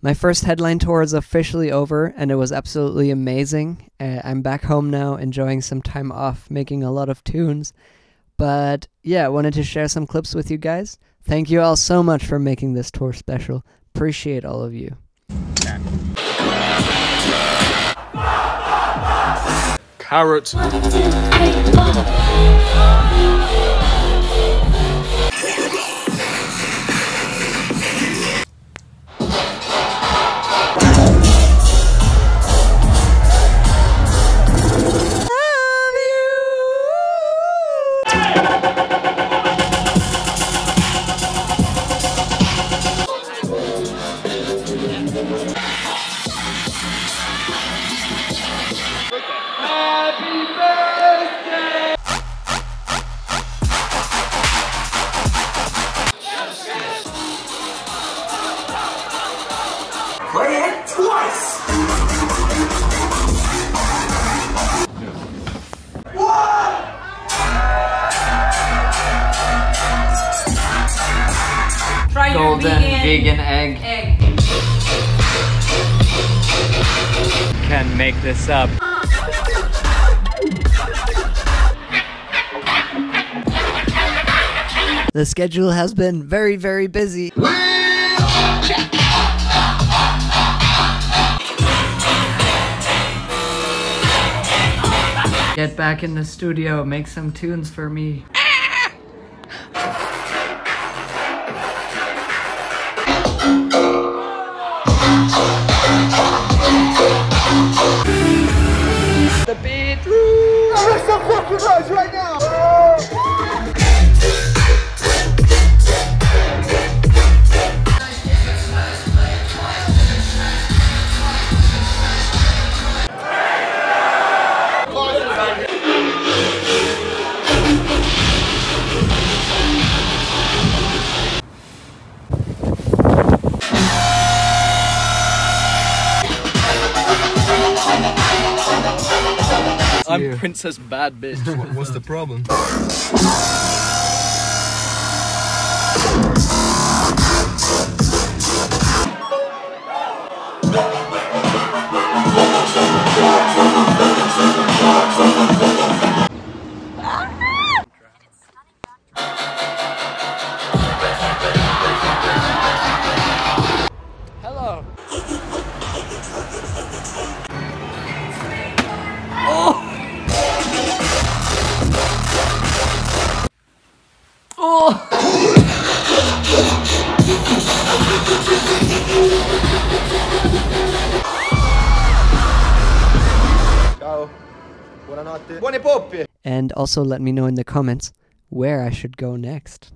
My first headline tour is officially over, and it was absolutely amazing. Uh, I'm back home now, enjoying some time off, making a lot of tunes. But yeah, I wanted to share some clips with you guys. Thank you all so much for making this tour special. Appreciate all of you. Carrot. Play it twice! Try your Golden vegan, vegan egg. egg. Can make this up. The schedule has been very, very busy. Get back in the studio, make some tunes for me. I'm Princess Bad Bitch. What's the problem? Buone poppe! And also let me know in the comments where I should go next.